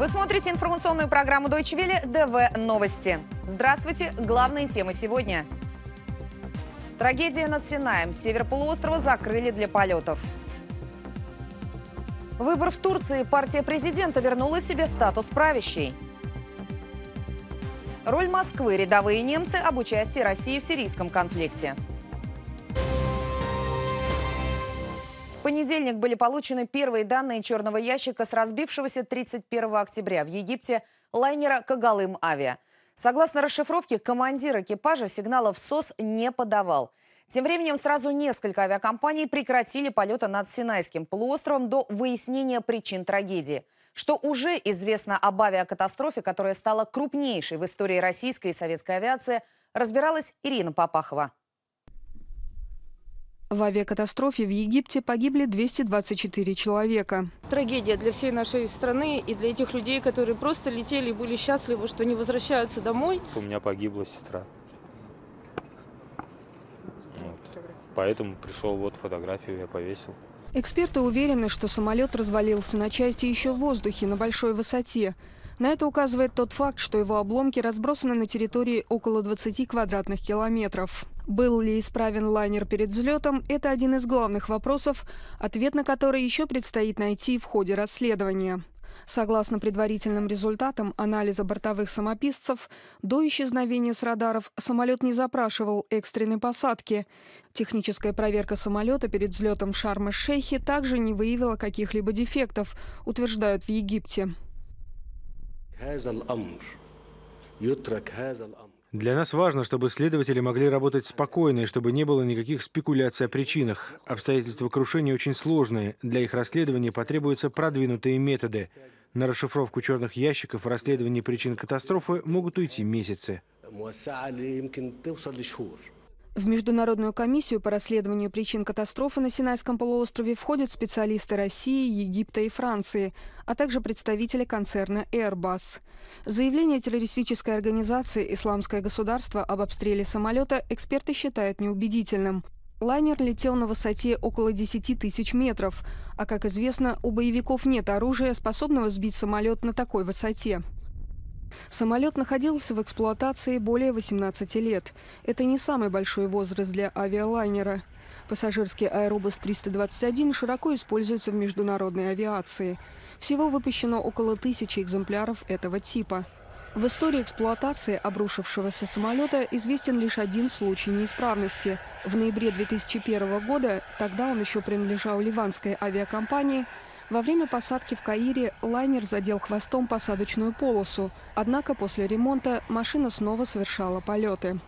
Вы смотрите информационную программу Deutsche Welle ДВ Новости. Здравствуйте, главные темы сегодня. Трагедия над Синаем. Север полуострова закрыли для полетов. Выбор в Турции. Партия президента вернула себе статус правящей. Роль Москвы. Рядовые немцы об участии России в сирийском конфликте. В понедельник были получены первые данные черного ящика с разбившегося 31 октября в Египте лайнера «Кагалым Авиа». Согласно расшифровке, командир экипажа сигналов СОС не подавал. Тем временем сразу несколько авиакомпаний прекратили полеты над Синайским полуостровом до выяснения причин трагедии. Что уже известно об авиакатастрофе, которая стала крупнейшей в истории российской и советской авиации, разбиралась Ирина Попахова. В авиакатастрофе в Египте погибли 224 человека. Трагедия для всей нашей страны и для этих людей, которые просто летели и были счастливы, что они возвращаются домой. У меня погибла сестра. Вот. Поэтому пришел, вот фотографию я повесил. Эксперты уверены, что самолет развалился на части еще в воздухе на большой высоте. На это указывает тот факт, что его обломки разбросаны на территории около 20 квадратных километров. Был ли исправен лайнер перед взлетом – это один из главных вопросов, ответ на который еще предстоит найти в ходе расследования. Согласно предварительным результатам анализа бортовых самописцев, до исчезновения с радаров самолет не запрашивал экстренной посадки. Техническая проверка самолета перед взлетом в Шарм-эш-Шейхе также не выявила каких-либо дефектов, утверждают в Египте. Для нас важно, чтобы следователи могли работать спокойно и чтобы не было никаких спекуляций о причинах. Обстоятельства крушения очень сложные. Для их расследования потребуются продвинутые методы. На расшифровку черных ящиков и расследование причин катастрофы могут уйти месяцы. В Международную комиссию по расследованию причин катастрофы на Синайском полуострове входят специалисты России, Египта и Франции, а также представители концерна Airbus. Заявление террористической организации «Исламское государство» об обстреле самолета эксперты считают неубедительным. Лайнер летел на высоте около 10 тысяч метров, а, как известно, у боевиков нет оружия, способного сбить самолет на такой высоте. Самолет находился в эксплуатации более 18 лет. Это не самый большой возраст для авиалайнера. Пассажирский аэробус 321 широко используется в международной авиации. Всего выпущено около тысячи экземпляров этого типа. В истории эксплуатации обрушившегося самолета известен лишь один случай неисправности. В ноябре 2001 года, тогда он еще принадлежал ливанской авиакомпании, во время посадки в Каире лайнер задел хвостом посадочную полосу, однако после ремонта машина снова совершала полеты.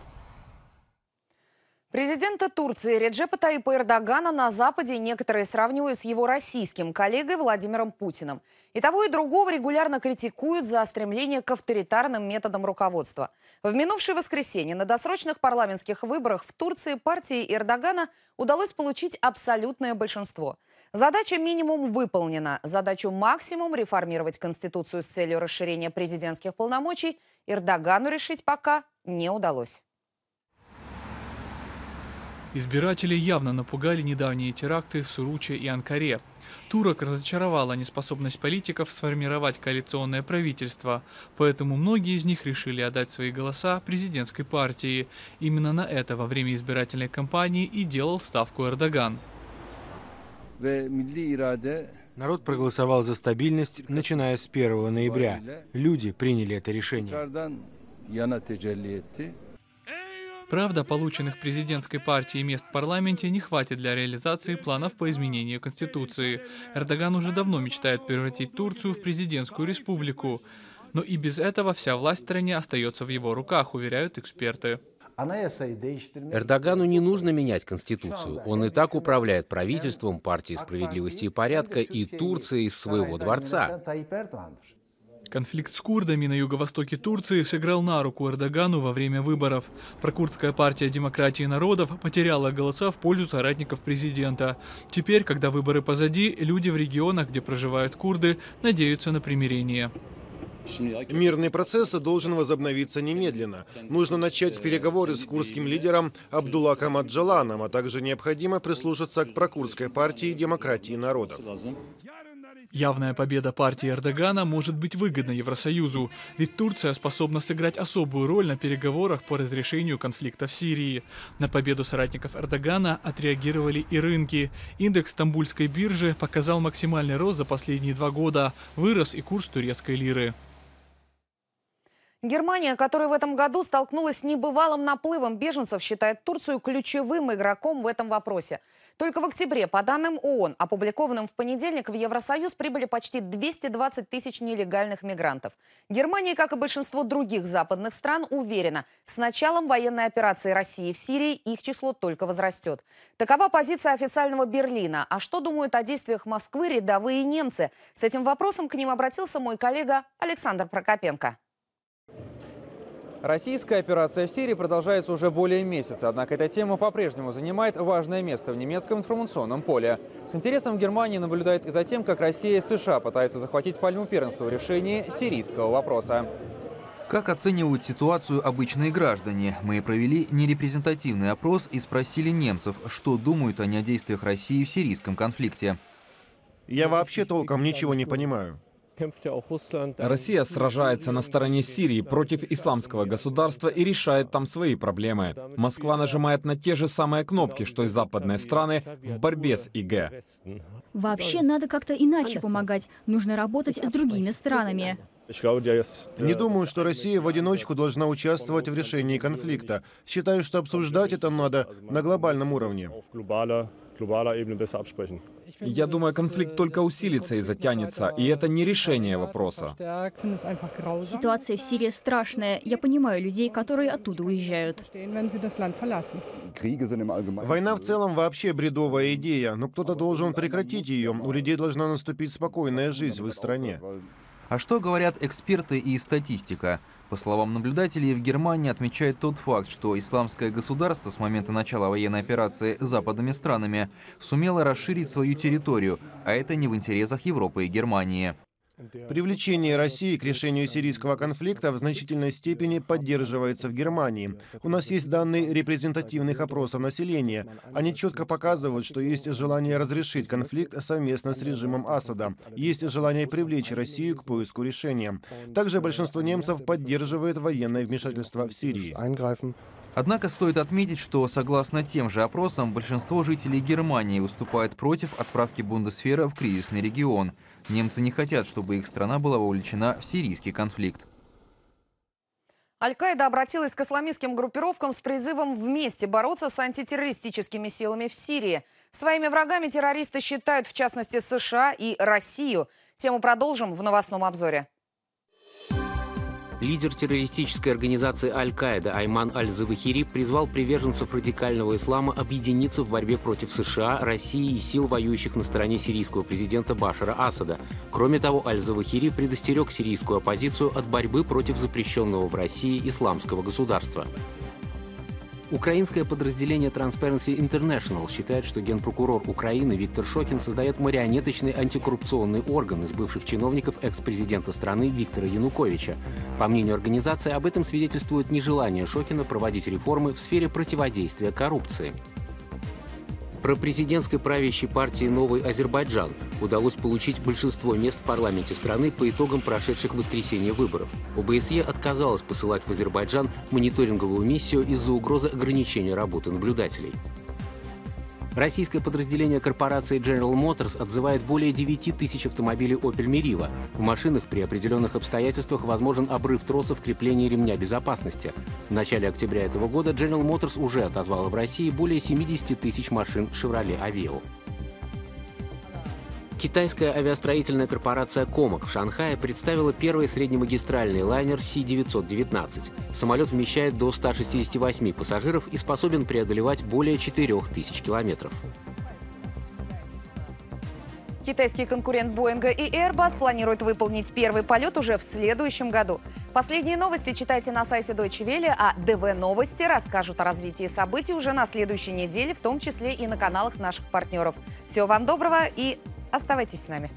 Президента Турции Реджепа Таипа Эрдогана на Западе некоторые сравнивают с его российским коллегой Владимиром Путиным. И того, и другого регулярно критикуют за стремление к авторитарным методам руководства. В минувшее воскресенье на досрочных парламентских выборах в Турции партии Эрдогана удалось получить абсолютное большинство. Задача минимум выполнена. Задачу максимум реформировать Конституцию с целью расширения президентских полномочий Эрдогану решить пока не удалось. Избиратели явно напугали недавние теракты в Суруче и Анкаре. Турок разочаровала неспособность политиков сформировать коалиционное правительство, поэтому многие из них решили отдать свои голоса президентской партии. Именно на это во время избирательной кампании и делал ставку Эрдоган. Народ проголосовал за стабильность, начиная с 1 ноября. Люди приняли это решение. Правда, полученных президентской партией мест в парламенте не хватит для реализации планов по изменению Конституции. Эрдоган уже давно мечтает превратить Турцию в президентскую республику. Но и без этого вся власть в стране остается в его руках, уверяют эксперты. Эрдогану не нужно менять Конституцию. Он и так управляет правительством, партией справедливости и порядка и Турцией из своего дворца. Конфликт с курдами на юго-востоке Турции сыграл на руку Эрдогану во время выборов. Прокурдская партия демократии народов потеряла голоса в пользу соратников президента. Теперь, когда выборы позади, люди в регионах, где проживают курды, надеются на примирение. Мирный процесс должен возобновиться немедленно. Нужно начать переговоры с курдским лидером Абдуллаком Аджаланом, а также необходимо прислушаться к прокурдской партии демократии народов. Явная победа партии Эрдогана может быть выгодна Евросоюзу, ведь Турция способна сыграть особую роль на переговорах по разрешению конфликта в Сирии. На победу соратников Эрдогана отреагировали и рынки. Индекс Стамбульской биржи показал максимальный рост за последние два года, вырос и курс турецкой лиры. Германия, которая в этом году столкнулась с небывалым наплывом беженцев, считает Турцию ключевым игроком в этом вопросе. Только в октябре, по данным ООН, опубликованным в понедельник, в Евросоюз прибыли почти 220 тысяч нелегальных мигрантов. Германия, как и большинство других западных стран, уверена, с началом военной операции России в Сирии их число только возрастет. Такова позиция официального Берлина. А что думают о действиях Москвы рядовые немцы? С этим вопросом к ним обратился мой коллега Александр Прокопенко. Российская операция в Сирии продолжается уже более месяца, однако эта тема по-прежнему занимает важное место в немецком информационном поле. С интересом Германия наблюдает и за тем, как Россия и США пытаются захватить пальму первенства в решении сирийского вопроса. Как оценивают ситуацию обычные граждане? Мы провели нерепрезентативный опрос и спросили немцев, что думают они о действиях России в сирийском конфликте. Я вообще толком ничего не понимаю. Россия сражается на стороне Сирии против исламского государства и решает там свои проблемы. Москва нажимает на те же самые кнопки, что и западные страны в борьбе с ИГ. Вообще надо как-то иначе помогать. Нужно работать с другими странами. Не думаю, что Россия в одиночку должна участвовать в решении конфликта. Считаю, что обсуждать это надо на глобальном уровне. Я думаю, конфликт только усилится и затянется, и это не решение вопроса. Ситуация в Сирии страшная. Я понимаю людей, которые оттуда уезжают. Война в целом вообще бредовая идея, но кто-то должен прекратить ее. У людей должна наступить спокойная жизнь в их стране. А что говорят эксперты и статистика? По словам наблюдателей, в Германии отмечают тот факт, что исламское государство с момента начала военной операции западными странами сумело расширить свою территорию, а это не в интересах Европы и Германии. Привлечение России к решению сирийского конфликта в значительной степени поддерживается в Германии. У нас есть данные репрезентативных опросов населения. Они четко показывают, что есть желание разрешить конфликт совместно с режимом Асада. Есть желание привлечь Россию к поиску решения. Также большинство немцев поддерживает военное вмешательство в Сирии. Однако стоит отметить, что согласно тем же опросам, большинство жителей Германии выступает против отправки Бундесфера в кризисный регион. Немцы не хотят, чтобы их страна была вовлечена в сирийский конфликт. Аль-Каида обратилась к исламистским группировкам с призывом вместе бороться с антитеррористическими силами в Сирии. Своими врагами террористы считают, в частности, США и Россию. Тему продолжим в новостном обзоре. Лидер террористической организации Аль-Каида Айман Аль-Завахири призвал приверженцев радикального ислама объединиться в борьбе против США, России и сил, воюющих на стороне сирийского президента Башара Асада. Кроме того, Аль-Завахири предостерег сирийскую оппозицию от борьбы против запрещенного в России исламского государства. Украинское подразделение Transparency International считает, что генпрокурор Украины Виктор Шокин создает марионеточный антикоррупционный орган из бывших чиновников экс-президента страны Виктора Януковича. По мнению организации, об этом свидетельствует нежелание Шокина проводить реформы в сфере противодействия коррупции. Про президентской правящей партии «Новый Азербайджан» удалось получить большинство мест в парламенте страны по итогам прошедших воскресенье выборов. ОБСЕ отказалась посылать в Азербайджан мониторинговую миссию из-за угрозы ограничения работы наблюдателей. Российское подразделение корпорации General Motors отзывает более 9 тысяч автомобилей Opel Meriva. В машинах при определенных обстоятельствах возможен обрыв тросов крепления ремня безопасности. В начале октября этого года General Motors уже отозвала в России более 70 тысяч машин Chevrolet Aveo. Китайская авиастроительная корпорация «Комок» в Шанхае представила первый среднемагистральный лайнер Си-919. Самолет вмещает до 168 пассажиров и способен преодолевать более 4000 километров. Китайский конкурент Боинга и Airbus планирует выполнить первый полет уже в следующем году. Последние новости читайте на сайте Deutsche Welle, а ДВ Новости расскажут о развитии событий уже на следующей неделе, в том числе и на каналах наших партнеров. Всего вам доброго и Оставайтесь с нами.